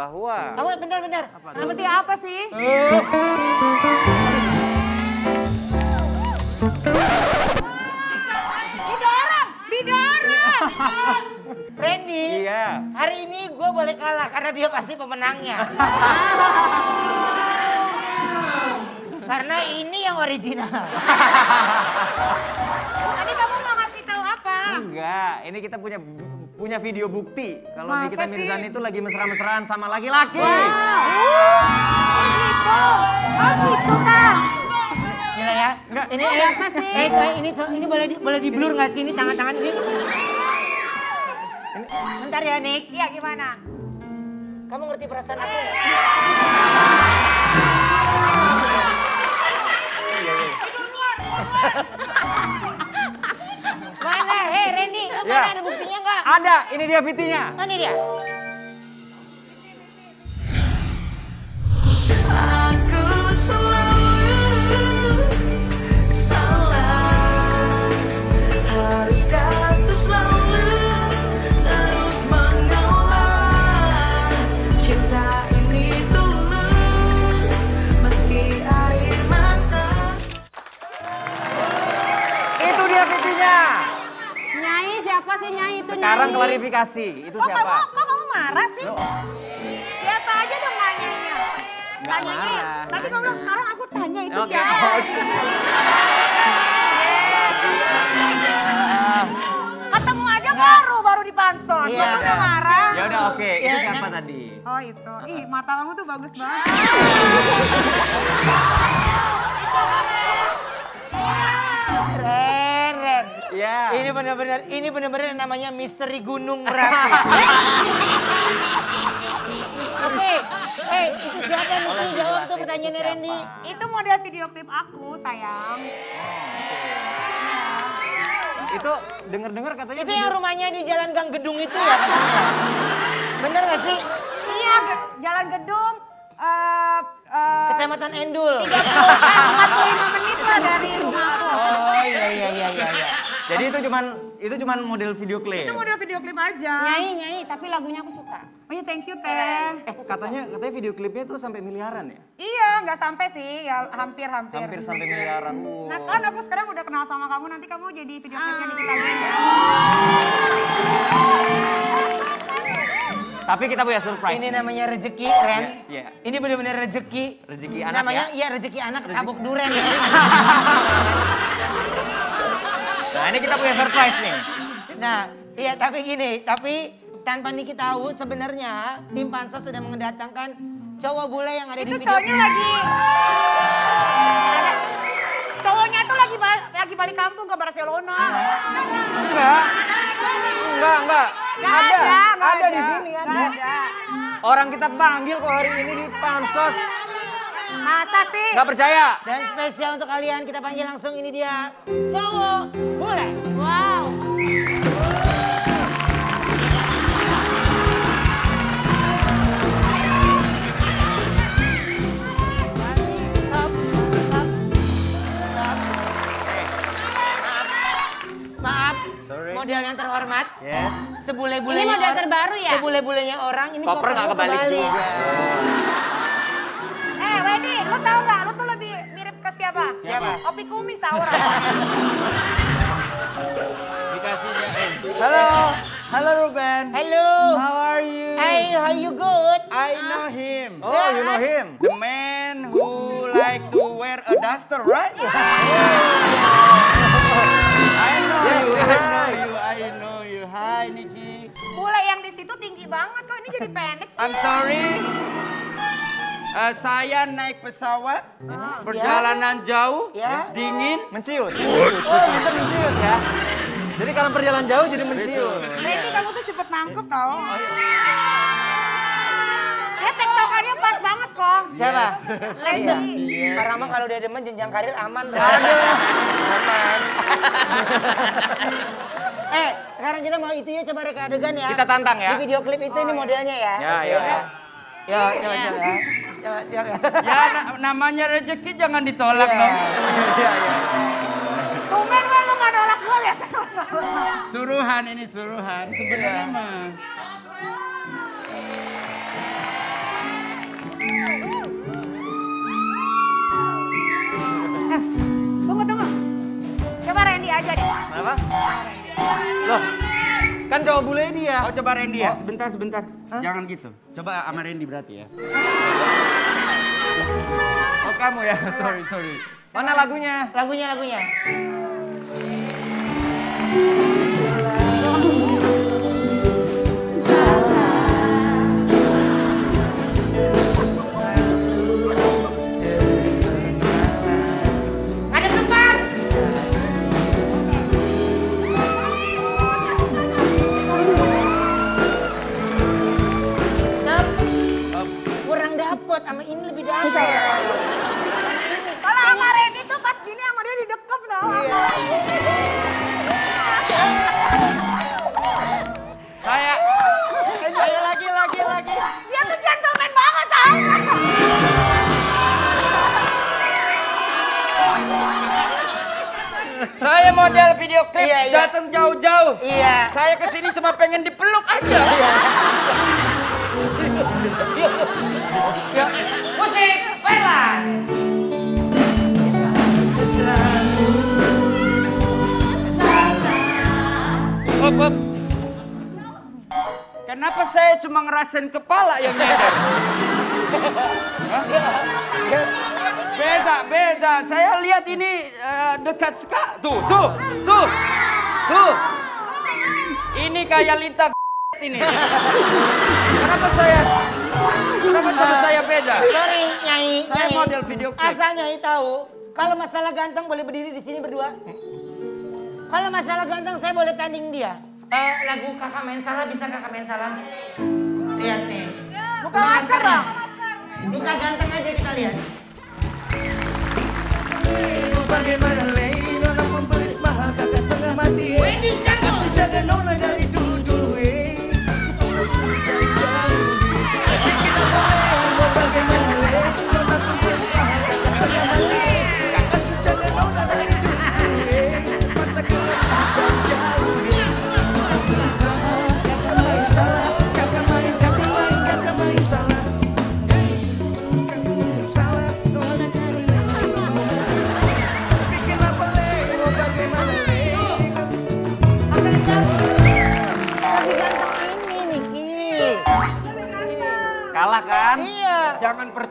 bahwa Aku bentar bentar. Apa sih apa sih? Didorong, didorong. Randy. Iya. Hari ini gue boleh kalah karena dia pasti pemenangnya. karena ini yang original. Tadi kamu nggak ngasih tahu apa? Enggak, ini kita punya punya video bukti kalau Nikita? Mirzani itu lagi mesra-mesraan sama laki-laki. Oh gitu, oh gitu kang. Gila ya. Enggak. Ini eh, apa sih? eh, eh, ini ini boleh di, boleh di blur nggak sih ini tangan-tangan ini? Ini- Bentar ya Nick. Iya gimana? Kamu ngerti perasaan aku nggak? Lu Ya. ada buktinya nggak? Ada, ini dia VT-nya. Mana dia? Klarifikasi, itu Kok kamu, siapa? kok kamu marah sih? Lo, Biasa aja dong nanyanya. Nggak Tanyanya. marah. Tadi kamu bilang sekarang aku tanya itu Oke. siapa? Oke. Ketemu aja baru, baru di pansos. Iya. Kamu udah marah. Ya udah oke, itu Ya, siapa nah. tadi? Oh itu, ih mata kamu tuh bagus banget. Iya. Ini benar-benar, ini benar-benar namanya misteri Gunung Merapi. Oke, eh itu siapa nih? Boleh Jawab tuh pertanyaannya itu Randy. Itu model video klip aku, sayang. Itu denger-dengar katanya Itu yang rumahnya di Jalan Gang Gedung itu ya. Bener gak sih? Iya, Jalan Gedung. eh eh, Kecamatan Endul. 45 menit lah dari rumah aku. Oh iya iya iya iya. iya. Jadi itu cuman itu cuman model video klip. Itu model video klip aja. Nyai, nyai, tapi lagunya aku suka. Oh iya, thank you, Teh. Eh, katanya katanya video klipnya tuh sampai miliaran ya? Iya, nggak sampai sih, ya hampir-hampir. Hampir sampai miliaran. Wow. Nah kan aku sekarang udah kenal sama kamu, nanti kamu jadi video klipnya lagi ya. Tapi kita punya surprise. Ini nih. namanya rezeki, Ren. Iya. Ini benar-benar rezeki. Rezeki anak Namanya ya? iya rezeki anak ketabuk duren. Nah, ini kita punya surprise nih. Nah, iya tapi gini, tapi tanpa Niki tahu sebenarnya tim Pansa sudah mendatangkan cowok bule yang ada di Itu video. cowoknya lagi... ada- Cowoknya tuh lagi ba- lagi balik kampung ke Barcelona. Enggak. Enggak, enggak. Nggak ada. nggak ada di sini ada. ada. Orang kita panggil kok hari ini di pansos. Masa sih? Enggak percaya? Dan spesial untuk kalian kita panggil langsung ini dia cowok bule. Wow. Maaf, maaf. Sorry. Model yang terhormat. Yes. Sebule-bulenya Ini model terbaru ya? Sebule-bulenya orang ini Koper nggak kopernya kebalik juga. Eh, Wendy, lu tau gak? Lu tuh lebih mirip ke siapa? Siapa? Opi kumis tau orang. Dikasih dia. Eh. Halo. Halo Ruben. Hello. How are you? Hey, how you good? I know him. Oh, you know him. The man who like to wear a duster, right? I know Yes, you. I I know know you. I know you. Hi, Nikki. Bule yang di situ tinggi banget kok, ini jadi pendek sih. I'm sorry. Eh, saya naik pesawat, Ah, perjalanan jauh, Ya. dingin. Menciut. Oh, bisa menciut ya. Jadi kalau perjalanan jauh jadi menciut. Randy kamu tuh cepet nangkep tau. Ya tektokannya pas banget kok. Siapa? Randy. Iya. Karena mah kalau udah demen jenjang karir aman. Aduh. Aman. eh, sekarang kita mau itu ya coba reka adegan ya. Kita tantang ya. Di video klip itu ini modelnya ya. Ya, ya, ya. Yo, coba coba ya. Coba coba. Ya, na- namanya rezeki jangan ditolak Iya. dong. Iya, iya. Tumben gue lu gak nolak gue biasa nolak. Suruhan ini suruhan. Sebenarnya mah. Tunggu, tunggu. Coba Randy aja deh. Kenapa? Loh, kan cowok bule dia. Oh coba Randy ya. Sebentar sebentar. Jangan gitu. Coba sama Randy berarti ya. Oh kamu ya. Sorry sorry. Mana lagunya? Lagunya, lagunya. Saya cuma ngerasain kepala yang nyender? Beda, beda. Saya lihat ini eh, dekat sekali. Tuh, tuh, tuh, tuh. Ini kayak lintah ini. Kenapa saya? Kenapa sama saya beda? Sorry, Nyai. Saya Nyai. model video klip. Asal Nyai tahu, kalau masalah ganteng boleh berdiri di sini berdua. Kalau masalah ganteng saya boleh tanding dia. Eh, lagu kakak main salah bisa kakak main salah? Lihat nih. Buka masker dong. Luka ganteng aja kita lihat. Bagaimana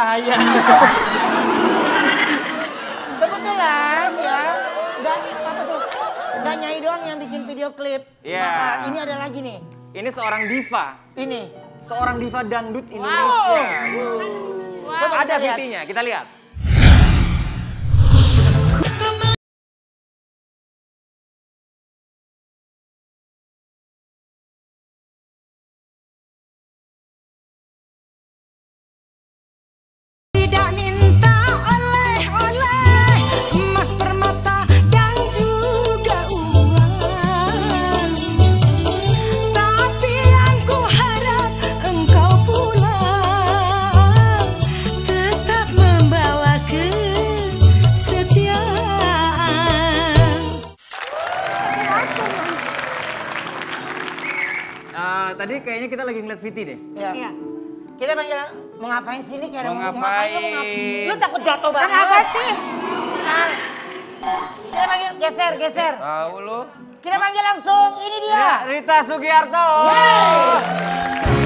Percaya. Kebetulan ya, nggak apa tuh, nggak Nyai doang yang bikin video klip. Iya. Nah, ini ada lagi nih. Ini seorang diva. Ini. Seorang diva dangdut Indonesia. Coba Ada kita lihat. VT-nya, kita lihat. Tadi kayaknya kita lagi ngeliat VT deh. Ya. Iya. Kita panggil mau ngapain sih ini kayak Mau mau ngapain lu, mau ngap- ngapain? Lu takut jatuh banget. Kenapa sih? Ah. Kita panggil geser, geser. Tahu lu? Kita panggil langsung ini dia. Ya, Rita Sugiarto. Ada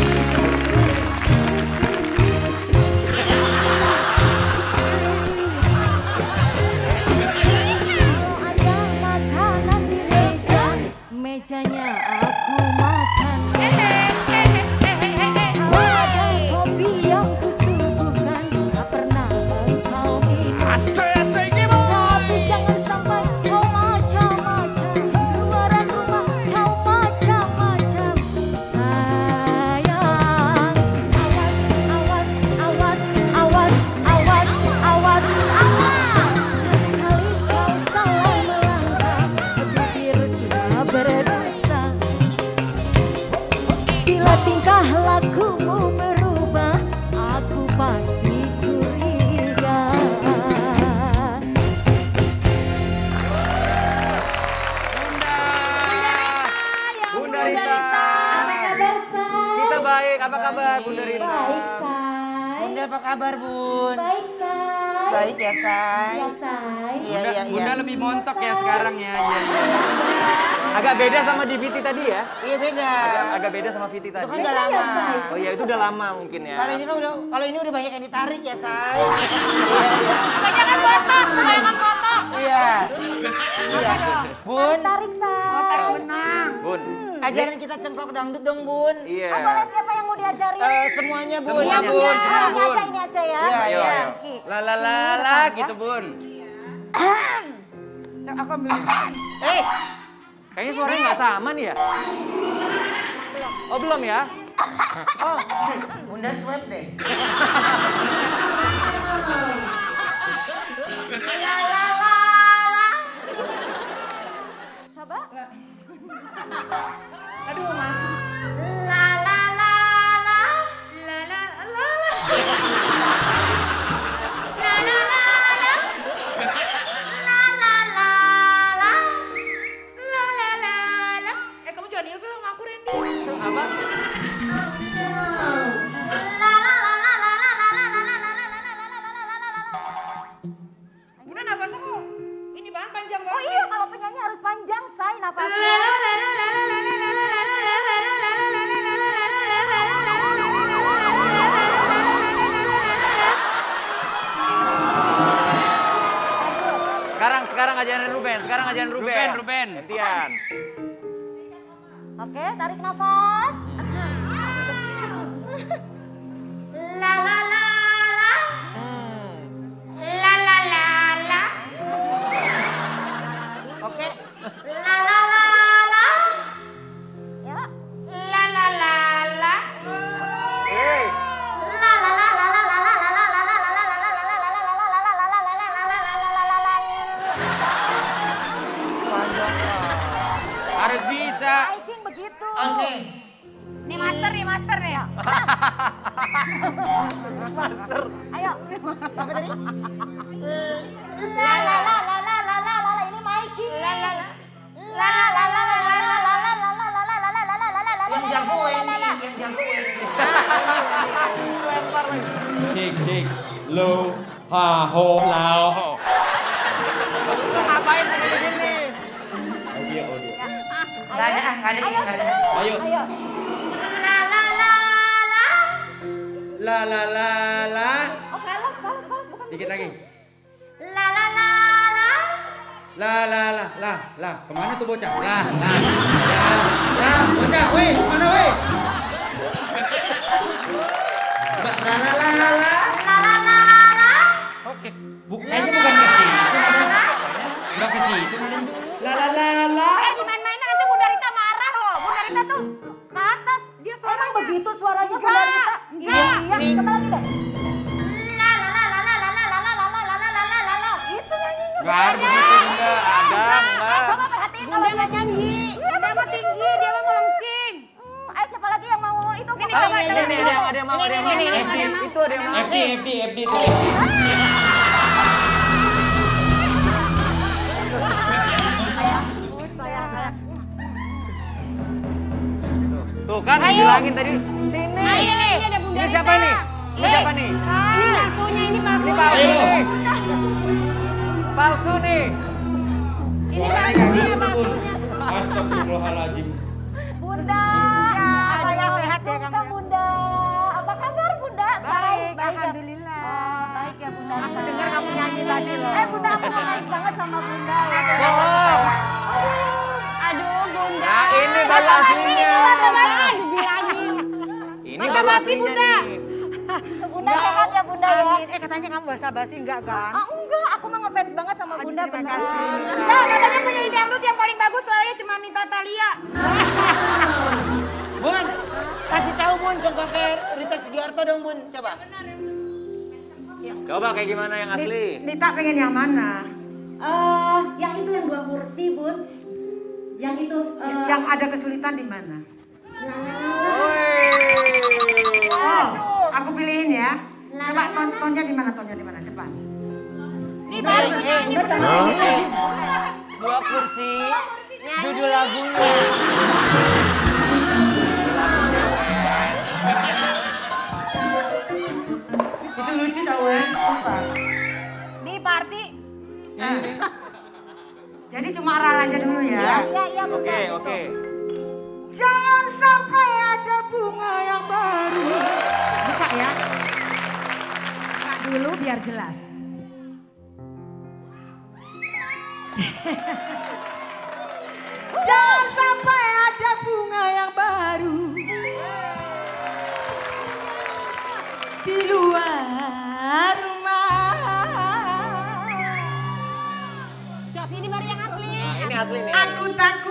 Bunda, iya iya. Lebih montok ya sekarang ya. Iya, iya. Agak beda sama di Viti tadi ya. Iya beda. Agak, agak beda sama Viti Itu tadi. kan udah lama. Oh iya itu udah lama mungkin ya. Kalau ini kan udah kalau ini udah banyak yang ditarik ya Say. Kebanyakan foto, kebanyakan foto. Iya. Iya. Bun, Tarik, Say. Benang. Bun. ajarin kita cengkok dangdut dong Bun. Iya. Oh, boleh siapa yang mau diajarin? Eh, semuanya Bun. Semuanya, ya, Bun. Ah, semua, ini Bun. aja, ini aja ya. Iya, iya. La la la la gitu bun. Aku ambil. Eh, Kayaknya suaranya nggak sama nih ya. Oh belum ya? oh, Bunda swab deh. La la la la. Coba. Aduh, Ma. Sekarang sekarang ajarin Ruben. Sekarang ajarin Ruben. Ruben, Ruben. Gantian. Oke, tarik nafas. Oke. Nih master nih master nih. master. Ayo. Apa tadi? La la la la la la la la ini Mikey. La la la. La la la la la la la la la la la la la la la la la la Yang jago ini, yang jago ini. Cik cik lu ha ho lao. Ngapain Enggak ada, enggak ada, enggak ada. Ayo. Ayo. La la la la. La la la la. Oh, balas, balas, balas bukan. Dikit lagi. La la la la. La la la la la. Ke mana tuh bocah? La la la la. Bocah, weh, mana weh? La la la la la. La la la la. Oke. Buk, kayaknya bukan ke situ. Enggak ke situ. La la la la. Eh, Rita tuh ke atas dia suaranya. Emang begitu suaranya Bunda Rita? Iya, iya. Coba lagi deh. La la la la la la la la la la la la la la la la. Itu nyanyinya. Gak harus begitu bunda. Ada, Eh, enggak. Coba perhatiin kalau dia nyanyi. Dia mah tinggi, dia mah melengking. Ayo siapa lagi yang mau itu? Ini Oh, ini, ini, ini, ada yang ada yang mau, ada yang mau. Ini, ini, ini, Itu, Itu ada yang mau. FD FD FD kan Ayo. bilangin tadi. Sini. Ayo, ini. Ini, ini siapa nih? Ini siapa nih? Ini palsunya, ini palsu. Ini palsu nih. Palsu nih. Ini palsunya, palsunya. Astagfirullahaladzim. Ini baru aslinya nih. Bunda sehat ya Bunda ya. Eh katanya kamu bahasa basi enggak kan? Ah enggak, aku mah ngefans banget sama Bunda terima beneran. kasih. Nah, katanya penyanyi dangdut yang paling bagus suaranya cuma Nita Talia. Bun, kasih tahu Bun cengkoknya Rita Sugiarto dong Bun, coba. Coba kayak gimana yang asli? Nita pengen yang mana? Eh, yang itu yang dua kursi, Bun. Yang itu eh, Yang ada kesulitan di mana? Woi. Ton tonnya di mana? Tonnya di mana? Depan. Nih baru penyanyi bener. Dua kursi, judul lagunya. Itu lucu gue. Sumpah. Di party. Jadi cuma aral aja dulu ya. Ya. Ya, ya bunda. Oke, gitu. oke. Jangan sampai ada bunga yang baru. Buka ya. Dulu biar jelas. Jangan sampai ada bunga yang baru di luar rumah. Ini baru yang asli. Ini asli nih. Aku takut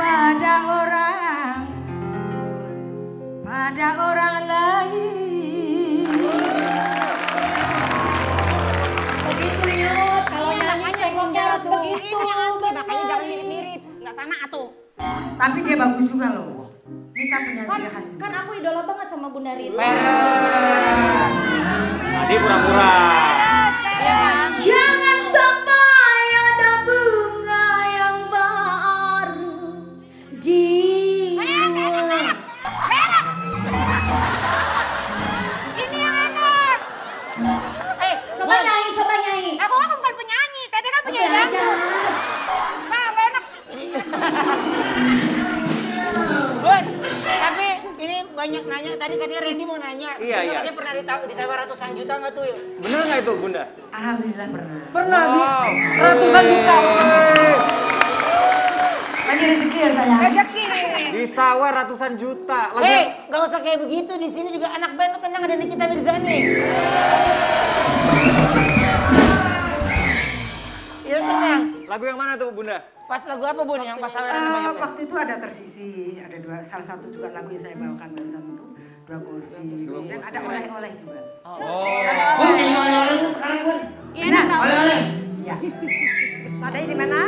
pada orang, pada orang lain. Begitu Yud, kalau nyanyi bunda harus begitu. Ini yang asli, makanya jangan mirip-mirip. Nggak sama atuh. Tapi dia bagus juga loh. Kita punya Kan, khas juga. kan aku idola banget sama Bunda Rita. Tadi pura-pura. Banyak nanya. Tadi katanya Randy mau nanya. Iya, iya. Katanya pernah ditahu disewa ratusan juta nggak tuh? Bener nggak itu, Bunda? Alhamdulillah pernah. Pernah. Wow. ratusan juta. Lagi rezeki ya sayang. Rezeki. Di sawah ratusan juta. Lagi Hei, nggak usah kayak begitu. Di sini juga anak band tenang ada Nikita Mirzani. Iya tenang. lagu yang mana tuh, Bunda? Pas lagu apa Bun yang pas saweran Eh, banyak band? waktu itu ada tersisi, ada dua, salah satu juga lagu yang saya bawakan barusan itu dua kursi, dan ada oleh-oleh juga. Bun, nyanyi oleh-oleh Bun sekarang Bun. Iya. Oleh-oleh. Ya. Nadanya di mana?